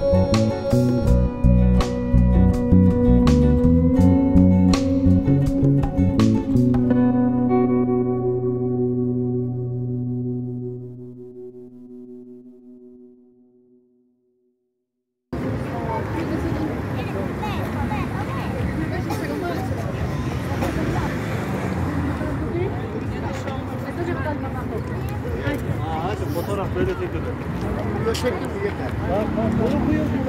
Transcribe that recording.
Música Böyle tek öde. Göçekli mi yeter? Bak bak. Onu koyuyorsun.